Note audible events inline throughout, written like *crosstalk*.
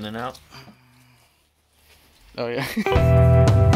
In and out. Oh yeah. *laughs*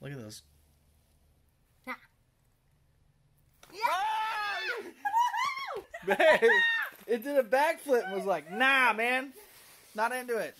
Look at those. *laughs* Babe, it did a backflip and was like, nah, man, not into it.